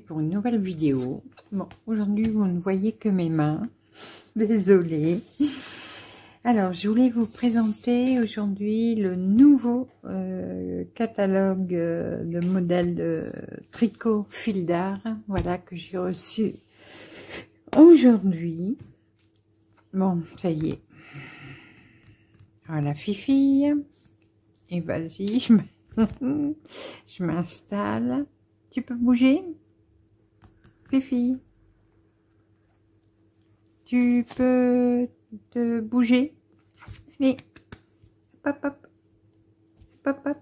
pour une nouvelle vidéo. Bon, aujourd'hui vous ne voyez que mes mains, désolée. Alors, je voulais vous présenter aujourd'hui le nouveau euh, catalogue euh, de modèles de tricot fil d'art, voilà, que j'ai reçu aujourd'hui. Bon, ça y est. Voilà, Fifi. Et vas-y, je je m'installe. Tu peux bouger? Fifi Tu peux te bouger Allez, hop, hop, hop, hop.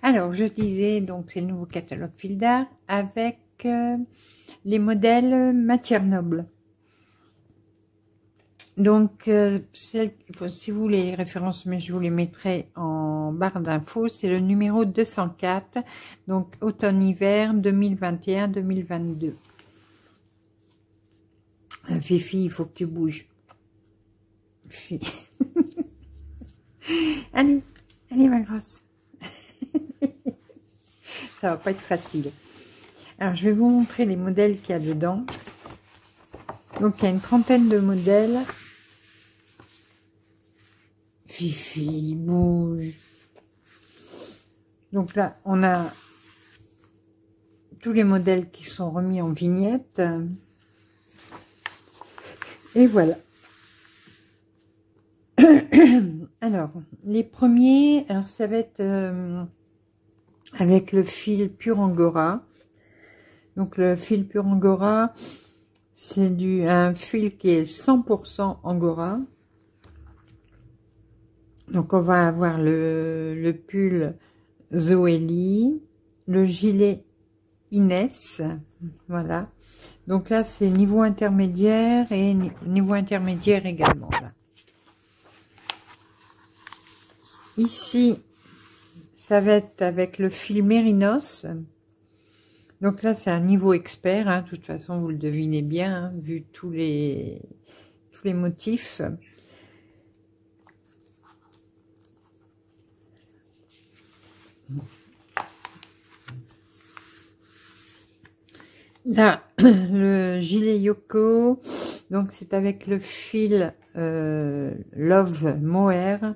Alors, je disais, donc, c'est le nouveau catalogue fil d'art avec euh, les modèles matière noble. Donc, euh, si vous voulez les références, mais je vous les mettrai en barre d'infos, c'est le numéro 204, donc automne-hiver 2021-2022. Euh, Fifi, il faut que tu bouges. Fifi. allez, allez ma grosse. Ça va pas être facile. Alors, je vais vous montrer les modèles qu'il y a dedans. Donc, il y a une trentaine de modèles. Fifi, bouge. Donc là, on a tous les modèles qui sont remis en vignette. Et voilà. Alors, les premiers, alors ça va être euh, avec le fil pur Angora. Donc le fil pur Angora, c'est du un fil qui est 100% Angora. Donc, on va avoir le, pull Zoélie, le gilet Inès, voilà. Donc là, c'est niveau intermédiaire et niveau intermédiaire également. Ici, ça va être avec le fil Mérinos. Donc là, c'est un niveau expert. Hein. De toute façon, vous le devinez bien, hein, vu tous les, tous les motifs. Là, le gilet Yoko, donc c'est avec le fil euh, Love Mohair.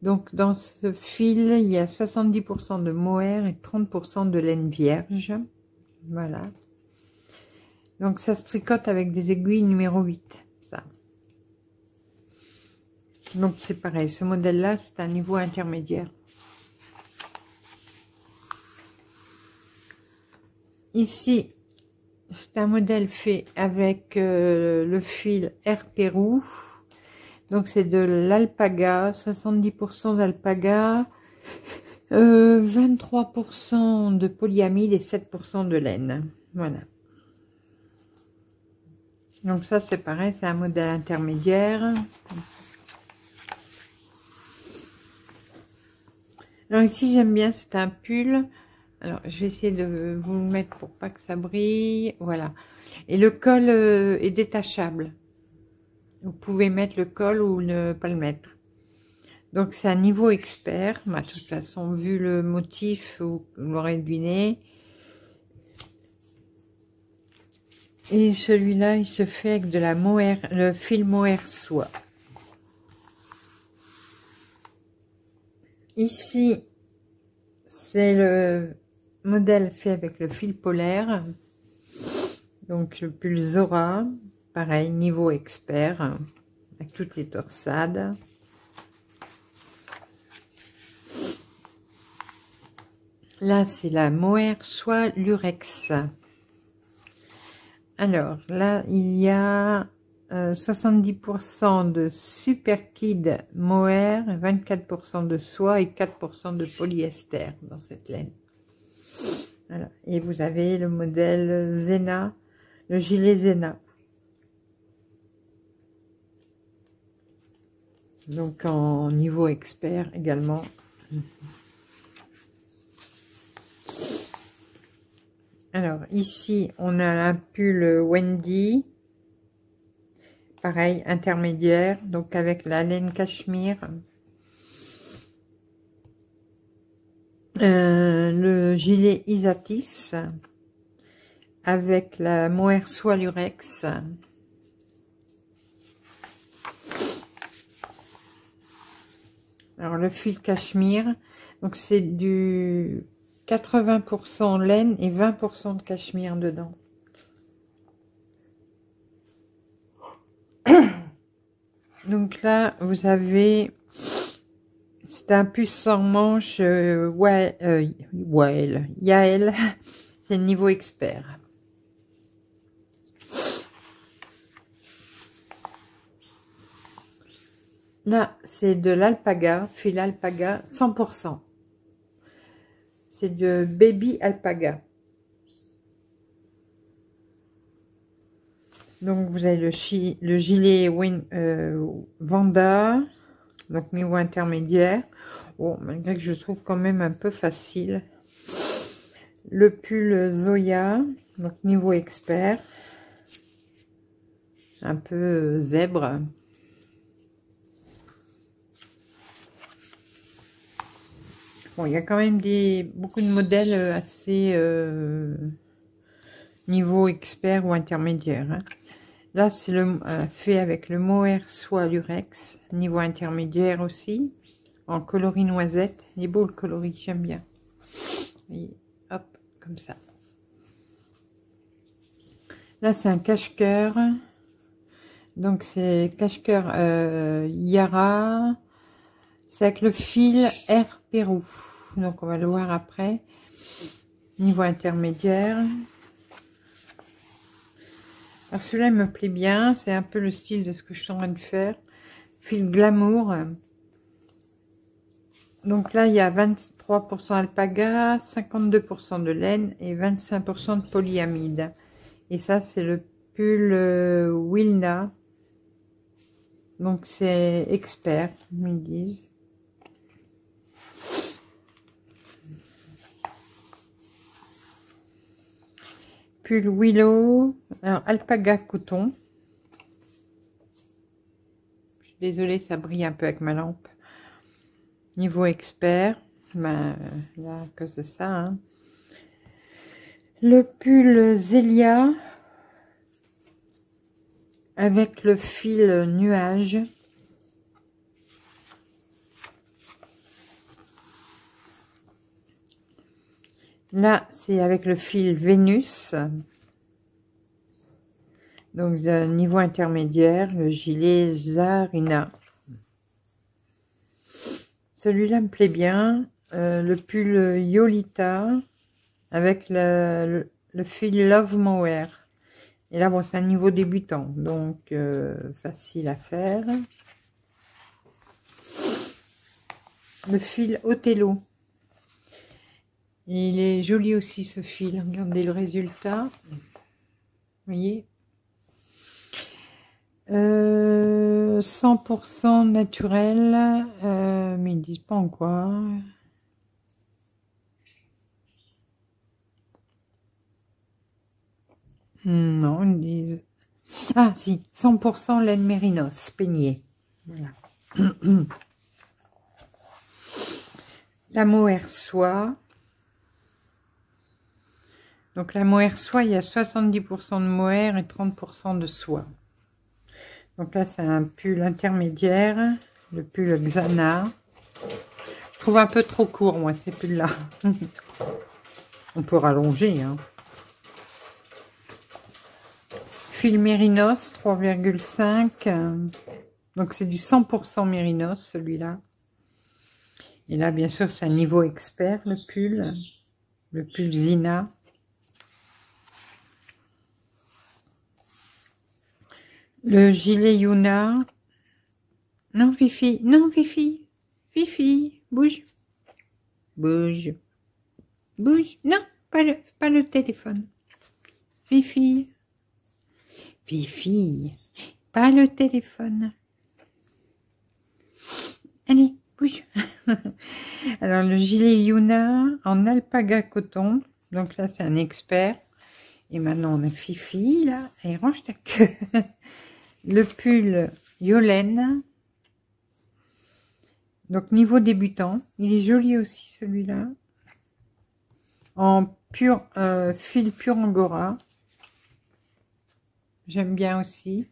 Donc dans ce fil, il y a 70% de mohair et 30% de laine vierge. Voilà. Donc ça se tricote avec des aiguilles numéro 8. Ça. Donc c'est pareil, ce modèle-là, c'est un niveau intermédiaire. Ici, c'est un modèle fait avec euh, le fil Air Pérou. Donc, c'est de l'alpaga, 70% d'alpaga, 23% euh, de polyamide et 7% de laine. Voilà. Donc ça, c'est pareil, c'est un modèle intermédiaire. Alors ici, j'aime bien, c'est un pull alors, je vais de vous le mettre pour pas que ça brille. Voilà. Et le col euh, est détachable. Vous pouvez mettre le col ou ne pas le mettre. Donc, c'est un niveau expert. de toute façon, vu le motif, vous l'aurez deviné. Et celui-là, il se fait avec de la mohair, le fil mohair soie. Ici, c'est le modèle fait avec le fil polaire. Donc le pull Zora, pareil, niveau expert, avec toutes les torsades. Là, c'est la mohair soit lurex. Alors, là, il y a 70% euh, de super kid mohair, 24% de soie et 4% de polyester dans cette laine. Et vous avez le modèle Zena, le gilet Zena. Donc en niveau expert également. Alors ici, on a un pull Wendy. Pareil, intermédiaire, donc avec la laine cachemire. Euh, le gilet Isatis avec la mohair soie lurex. Alors le fil cachemire, donc c'est du 80% laine et 20% de cachemire dedans. Donc là, vous avez, c'est un puissant manche euh, ouais, euh, Yael, c'est le niveau expert. Là, c'est de l'alpaga, fil alpaga 100%. C'est de baby alpaga. Donc, vous avez le, le gilet Win, euh, Vanda, donc niveau intermédiaire. Bon, malgré que je trouve quand même un peu facile. Le pull Zoya, donc niveau expert. Un peu zèbre. Bon, il y a quand même des beaucoup de modèles assez euh, niveau expert ou intermédiaire. Hein. Là, c'est le euh, fait avec le mohair soie lurex, niveau intermédiaire aussi, en coloris noisette. Il est beau le coloris, j'aime bien. hop, comme ça. Là, c'est un cache-cœur. Donc, c'est cache-cœur Yara. C'est avec le fil Air Pérou. Donc, on va le voir après. Niveau intermédiaire. Alors, celui-là, me plaît bien. C'est un peu le style de ce que je suis en train de faire. Fil Glamour. Donc là, il y a 23% alpaga, 52% de laine et 25% de polyamide. Et ça, c'est le pull euh, Wilna. Donc, c'est expert, ils me disent. Pull Willow, alpaga coton. Je suis désolée, ça brille un peu avec ma lampe. Niveau expert, ben, là, à cause de ça. Hein. Le pull Zelia avec le fil nuage. Là, c'est avec le fil Vénus. Donc, niveau intermédiaire, le gilet Zarina. Celui-là me plaît bien. Euh, le pull Yolita avec le, fil Love Mower. Et là, bon, c'est un niveau débutant, donc euh, facile à faire. Le fil Othello. Il est joli aussi ce fil. Regardez le résultat. Vous voyez 100% euh, naturel, euh, mais ils disent pas en quoi. Non, ils disent... Ah si, 100% laine mérinos, peigné. Voilà. La mohair soie. Donc la mohair soie, il y a 70% de mohair et 30% de soie. Donc là, c'est un pull intermédiaire, le pull Xana. Je trouve un peu trop court, moi, ces pulls-là. On peut rallonger. Hein. Fil Mérinos, 3,5. Donc c'est du 100% Mérinos, celui-là. Et là, bien sûr, c'est un niveau expert, le pull. Le pull Zina. Le gilet Yuna. Non, Fifi. Non, Fifi. Fifi. Bouge. Bouge. Bouge. Non, pas le, pas le téléphone. Fifi. Fifi. Pas le téléphone. Allez, bouge. Alors, le gilet Yuna en alpaga coton. Donc là, c'est un expert. Et maintenant, on a Fifi, là. Et range ta queue. le pull Yolène. Donc niveau débutant, il est joli aussi celui-là. en pur euh, fil pur angora. J'aime bien aussi.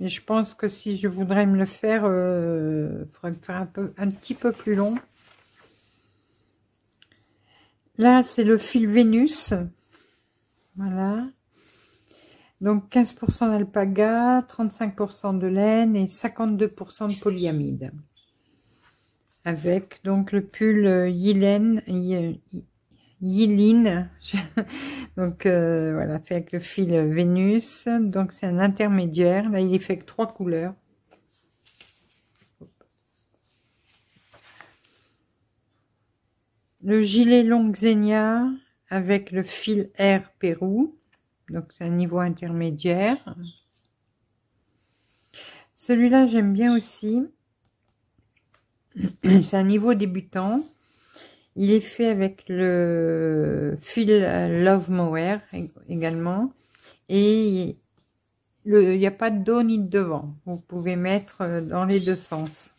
Et je pense que si je voudrais me le faire, il euh, faudrait me faire un, peu, un petit peu plus long. Là, c'est le fil Vénus. Voilà. Donc 15% d'alpaga, 35% de laine et 52% de polyamide. Avec donc le pull Yilene, Yiline. donc euh, voilà, fait avec le fil Vénus. Donc c'est un intermédiaire. Là, il est fait avec trois couleurs. Le gilet long Xenia avec le fil R Pérou. Donc c'est un niveau intermédiaire. Celui-là, j'aime bien aussi. C'est un niveau débutant. Il est fait avec le fil Love Mower également. Et il n'y a pas de dos ni de devant. Vous pouvez mettre dans les deux sens.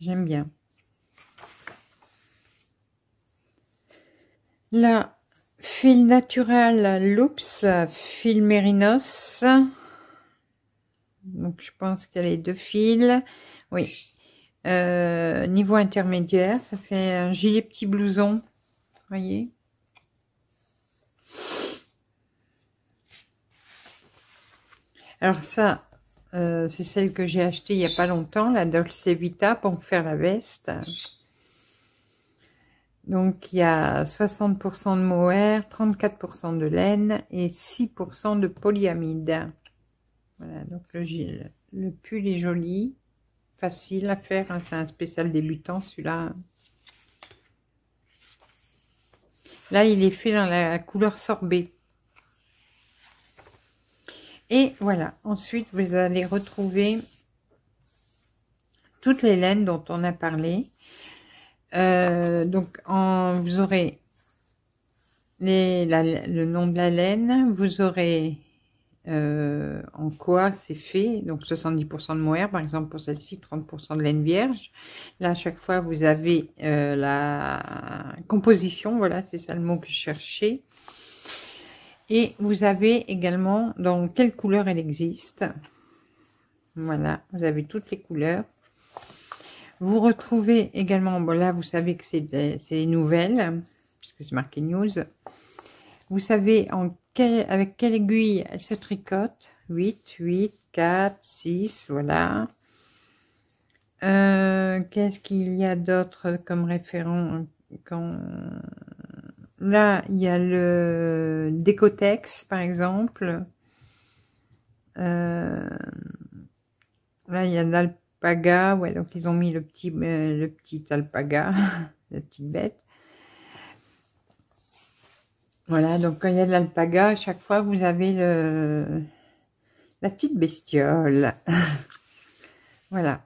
J'aime bien. La fil naturel Loops, fil Mérinos. Donc, je pense qu'elle est deux fils. Oui. Euh, niveau intermédiaire, ça fait un gilet petit blouson. Voyez? Alors ça, euh, c'est celle que j'ai achetée il n'y a pas longtemps, la Dolce Vita, pour faire la veste. Donc, il y a 60% de mohair, 34% de laine et 6% de polyamide. Voilà, donc le, le pull est joli, facile à faire, hein, c'est un spécial débutant celui-là. Là, il est fait dans la couleur sorbet. Et voilà, ensuite, vous allez retrouver toutes les laines dont on a parlé. Euh, donc, en, vous aurez les, le nom de la laine, vous aurez euh, en quoi c'est fait, donc 70% de mohair, par exemple pour celle-ci, 30% de laine vierge. Là, à chaque fois, vous avez euh, la composition, voilà, c'est ça le mot que je cherchais. Et vous avez également dans quelle couleur elle existe. Voilà, vous avez toutes les couleurs. Vous retrouvez également, bon là vous savez que c'est les nouvelles, puisque c'est marqué news. Vous savez en avec quelle aiguille elle se tricote? 8, 8, 4, 6, voilà. Euh, qu'est-ce qu'il y a d'autre comme référent quand... Là, il y a le Décotex, par exemple. Euh, là, il y a alpaga, ouais, donc ils ont mis le petit, euh, le petit alpaga, la petite bête. Voilà, donc quand il y a de l'alpaga, à chaque fois vous avez le la petite bestiole. voilà.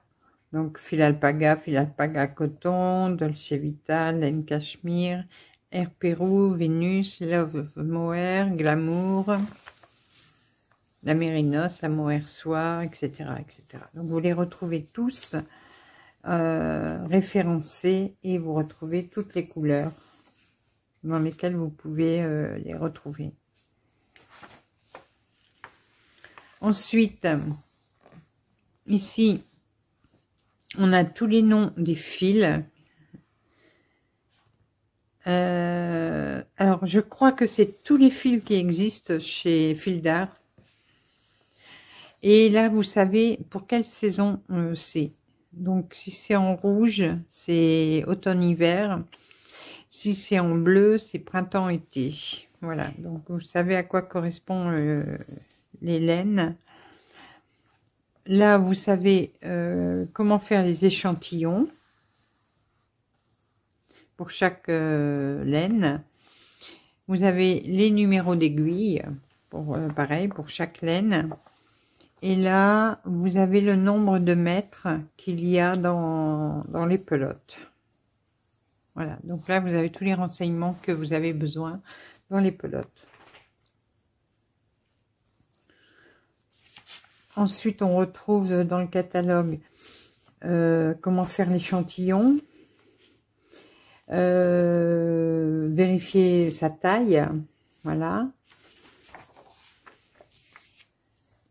Donc fil alpaga, fil alpaga coton, Dolce Vita, laine cachemire, Air Pérou, Vénus, Love Mohair, Glamour, la Mérinos, la Mohair Soie, etc., etc. Donc vous les retrouvez tous euh, référencés et vous retrouvez toutes les couleurs dans lesquelles vous pouvez euh, les retrouver. Ensuite, ici, on a tous les noms des fils. Euh, alors, je crois que c'est tous les fils qui existent chez Fil d'Art. Et là, vous savez pour quelle saison euh, c'est. Donc, si c'est en rouge, c'est automne-hiver. Si c'est en bleu, c'est printemps-été. Voilà, donc vous savez à quoi correspond euh, les laines. Là, vous savez euh, comment faire les échantillons pour chaque laine. Vous avez les numéros d'aiguille, pour pareil, pour chaque laine. Et là, vous avez le nombre de mètres qu'il y a dans, dans les pelotes. Voilà, donc là, vous avez tous les renseignements que vous avez besoin dans les pelotes. Ensuite, on retrouve dans le catalogue euh, comment faire l'échantillon. Euh, vérifier sa taille. Voilà.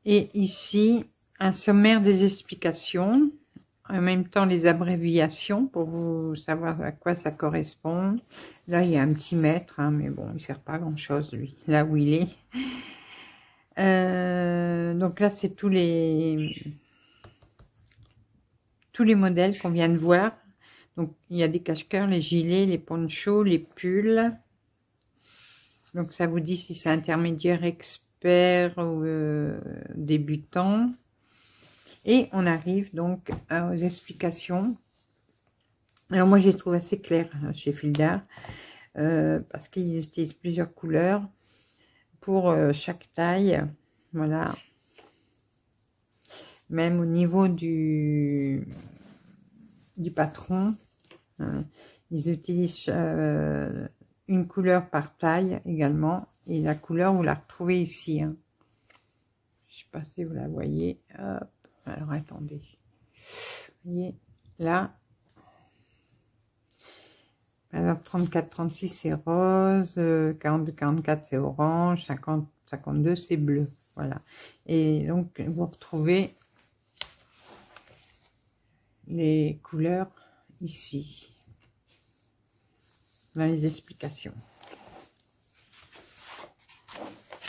Et ici, un sommaire des explications. En même temps, les abréviations pour vous savoir à quoi ça correspond. Là, il y a un petit mètre, hein, mais bon, il ne sert pas grand-chose, lui, là où il est. Euh, donc là, c'est tous les tous les modèles qu'on vient de voir. Donc, il y a des cache-cœurs, les gilets, les ponchos, les pulls. Donc, ça vous dit si c'est intermédiaire, expert ou euh, débutant. Et on arrive donc aux explications. Alors, moi, j'ai trouvé assez clair hein, chez Fildar. Euh, parce qu'ils utilisent plusieurs couleurs pour euh, chaque taille. Voilà. Même au niveau du, du patron, hein, ils utilisent euh, une couleur par taille également. Et la couleur, vous la retrouvez ici. Hein. Je ne sais pas si vous la voyez. Alors, attendez. Vous voyez, là, alors, 34, 36, c'est rose. 42, 44, c'est orange. 50, 52, c'est bleu. Voilà. Et donc, vous retrouvez les couleurs ici. Dans les explications.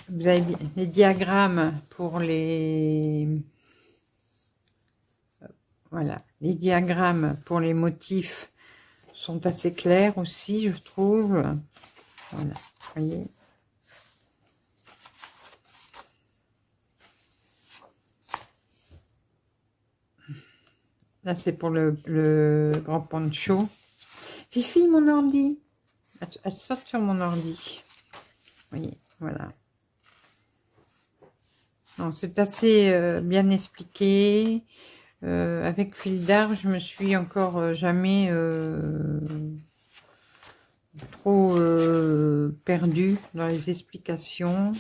Vous avez les diagrammes pour les... Voilà. Les diagrammes pour les motifs sont assez clairs aussi, je trouve. Voilà, voyez. Là, c'est pour le, grand poncho. Fifi, mon ordi. Elle sort sur mon ordi. Voyez, voilà. C'est assez euh, bien expliqué. Euh, avec fil d'art, je me suis encore euh, jamais trop perdue dans les explications.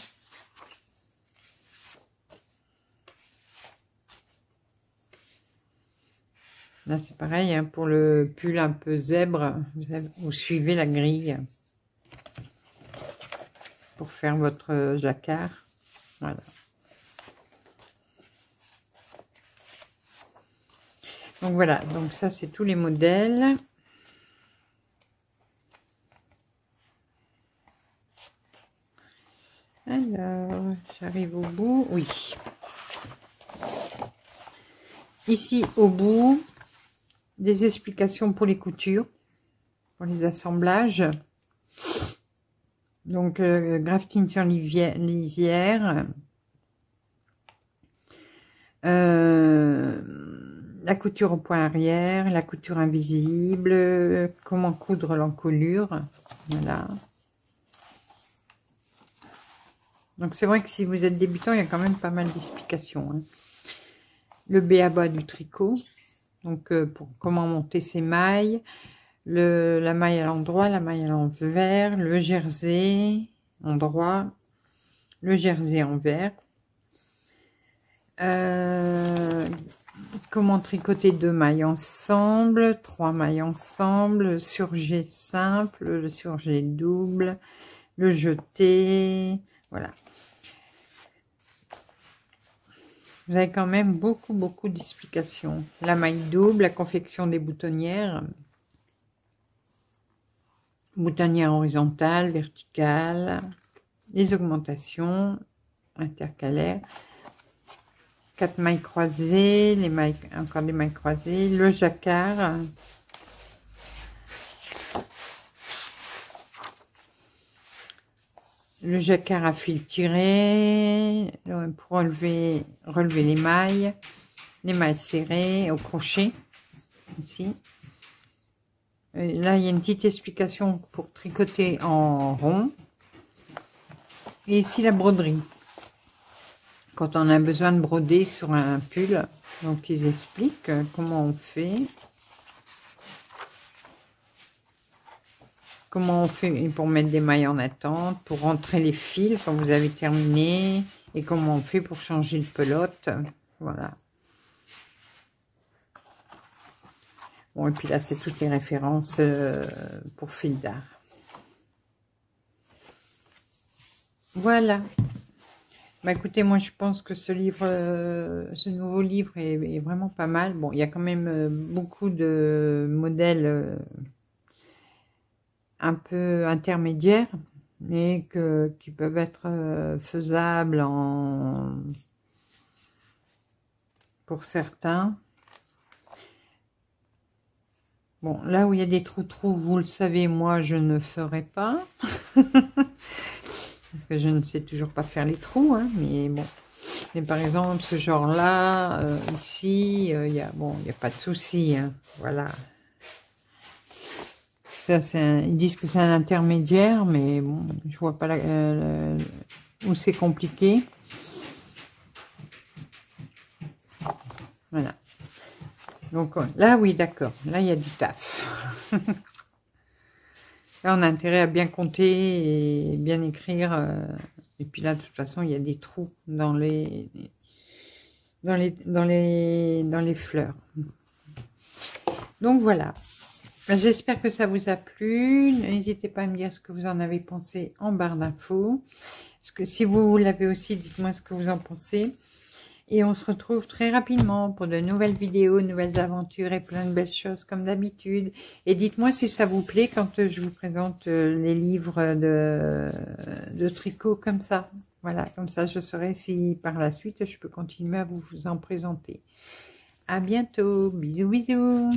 Là, c'est pareil, hein, pour le pull un peu zèbre, vous, suivez la grille pour faire votre jacquard. Voilà. Donc voilà, donc ça c'est tous les modèles. Alors, j'arrive au bout, oui. Ici, au bout, des explications pour les coutures, pour les assemblages. Donc, euh, grafting sur lisière. Euh, la couture au point arrière, la couture invisible, comment coudre l'encolure, voilà. Donc c'est vrai que si vous êtes débutant, il y a quand même pas mal d'explications. Hein. Le B à bas du tricot, donc euh, pour comment monter ses mailles, le, la maille à l'endroit, la maille à l'envers, le jersey endroit, le jersey envers. Euh, comment tricoter deux mailles ensemble, trois mailles ensemble, le surjet simple, le surjet double, le jeté, voilà. Vous avez quand même beaucoup, beaucoup d'explications. La maille double, la confection des boutonnières, boutonnière horizontale, verticale, les augmentations intercalaires, quatre mailles croisées, les mailles, encore des mailles croisées, le jacquard, le jacquard à fil tiré pour relever, les mailles, les mailles serrées au crochet ici. Là, il y a une petite explication pour tricoter en rond. Et ici, la broderie quand on a besoin de broder sur un pull. Donc, ils expliquent comment on fait. Comment on fait pour mettre des mailles en attente, pour rentrer les fils quand vous avez terminé, et comment on fait pour changer de pelote. Voilà. Bon, et puis là, c'est toutes les références euh, pour fil d'art. Voilà. Bah écoutez, moi je pense que ce livre, euh, ce nouveau livre est, vraiment pas mal. Bon, il y a quand même euh, beaucoup de modèles un peu intermédiaires, mais que, qui peuvent être faisables en pour certains. Bon, là où il y a des trous-trous, vous le savez, moi, je ne ferai pas. que je ne sais toujours pas faire les trous, hein, mais bon. Mais par exemple, ce genre-là, euh, ici, euh, il y a, bon, il n'y a pas de souci, hein, voilà. Ça, c'est ils disent que c'est un intermédiaire, mais bon, je vois pas euh, où c'est compliqué. Voilà. Donc là, oui, d'accord. Là, il y a du taf. là, on a intérêt à bien compter et bien écrire. Euh, et puis là, de toute façon, il y a des trous dans les, dans les, dans les, dans les fleurs. Donc voilà. J'espère que ça vous a plu. N'hésitez pas à me dire ce que vous en avez pensé en barre d'infos. si vous l'avez aussi, dites-moi ce que vous en pensez. Et on se retrouve très rapidement pour de nouvelles vidéos, nouvelles aventures et plein de belles choses comme d'habitude. Et dites-moi si ça vous plaît quand je vous présente euh, les livres de, de tricot comme ça. Voilà, comme ça je saurai si par la suite je peux continuer à vous en présenter. À bientôt, bisous bisous